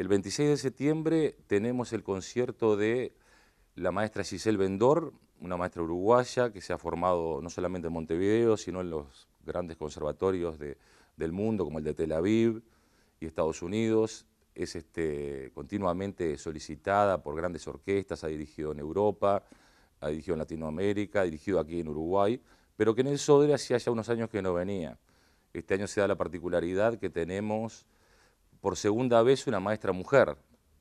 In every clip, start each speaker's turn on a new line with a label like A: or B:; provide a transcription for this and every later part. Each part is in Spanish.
A: El 26 de septiembre tenemos el concierto de la maestra Giselle Bendor, una maestra uruguaya que se ha formado no solamente en Montevideo, sino en los grandes conservatorios del mundo, como el de Tel Aviv y Estados Unidos. Es este, continuamente solicitada por grandes orquestas, ha dirigido en Europa, ha dirigido en Latinoamérica, ha dirigido aquí en Uruguay, pero que en el Sodre hacía ya unos años que no venía. Este año se da la particularidad que tenemos por segunda vez una maestra mujer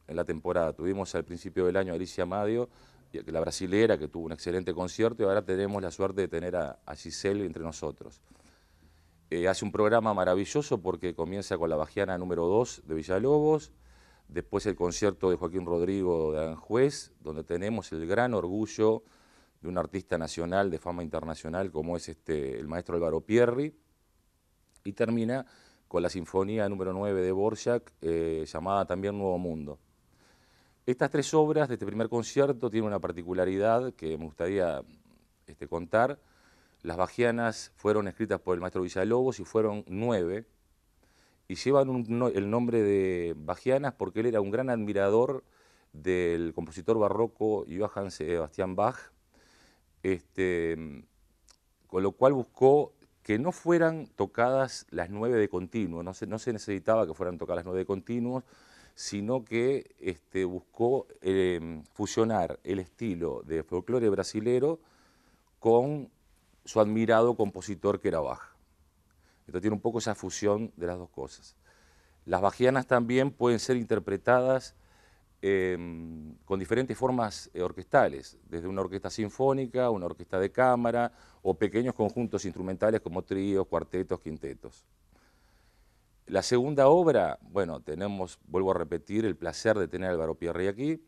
A: en la temporada. Tuvimos al principio del año a Alicia Madio, la brasilera, que tuvo un excelente concierto, y ahora tenemos la suerte de tener a, Giselle entre nosotros. Eh, hace un programa maravilloso porque comienza con la Bajiana número 2 de Villalobos, después el concierto de Joaquín Rodrigo de Aranjuez, donde tenemos el gran orgullo de un artista nacional de fama internacional como es este, el maestro Álvaro Pierri, y termina con la Sinfonía número 9 de Borjak, eh, llamada también Nuevo Mundo. Estas tres obras de este primer concierto tienen una particularidad que me gustaría este, contar. Las bajianas fueron escritas por el maestro Villalobos y fueron nueve, y llevan el nombre de bajianas porque él era un gran admirador del compositor barroco Johann Sebastian Bach, este, con lo cual buscó que no fueran tocadas las nueve de continuo, no se, no se necesitaba que fueran tocadas las nueve de continuo, sino que este, buscó em, fusionar el estilo de folclore brasilero con su admirado compositor que era Bach. Entonces tiene un poco esa fusión de las dos cosas. Las bajianas también pueden ser interpretadas em, con diferentes formas eh, orquestales, desde una orquesta sinfónica, una orquesta de cámara o pequeños conjuntos instrumentales como tríos, cuartetos, quintetos. La segunda obra, bueno, tenemos, vuelvo a repetir, el placer de tener a Álvaro Pierri aquí.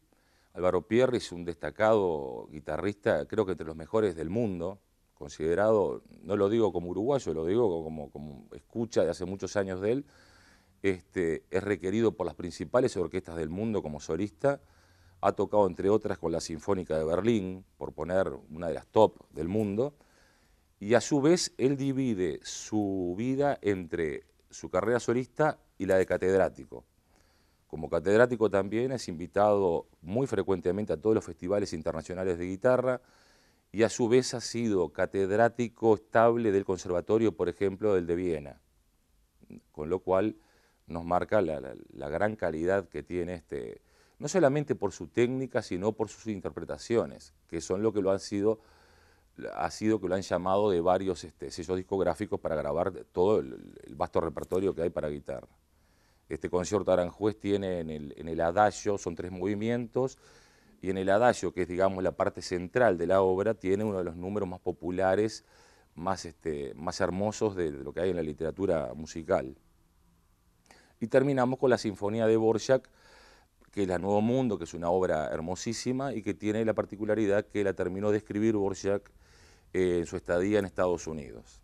A: Álvaro Pierri es un destacado guitarrista, creo que entre los mejores del mundo, considerado, no lo digo como uruguayo, lo digo como, como escucha de hace muchos años de él, este, es requerido por las principales orquestas del mundo como solista, ha tocado entre otras con la Sinfónica de Berlín, por poner una de las top del mundo, y a su vez él divide su vida entre su carrera solista y la de catedrático. Como catedrático también es invitado muy frecuentemente a todos los festivales internacionales de guitarra y a su vez ha sido catedrático estable del conservatorio, por ejemplo, del de Viena, con lo cual nos marca la, gran calidad que tiene este, no solamente por su técnica, sino por sus interpretaciones, que son lo que lo han sido ha sido que lo han llamado de varios este, sellos discográficos para grabar todo el, vasto repertorio que hay para guitarra. Este concierto Aranjuez tiene en el, adagio, son tres movimientos, y en el adagio, que es digamos la parte central de la obra, tiene uno de los números más populares, más, este, más hermosos de, lo que hay en la literatura musical. Y terminamos con la Sinfonía de Borjak, que es la Nuevo Mundo, que es una obra hermosísima y que tiene la particularidad que la terminó de escribir Borjak en su estadía en Estados Unidos.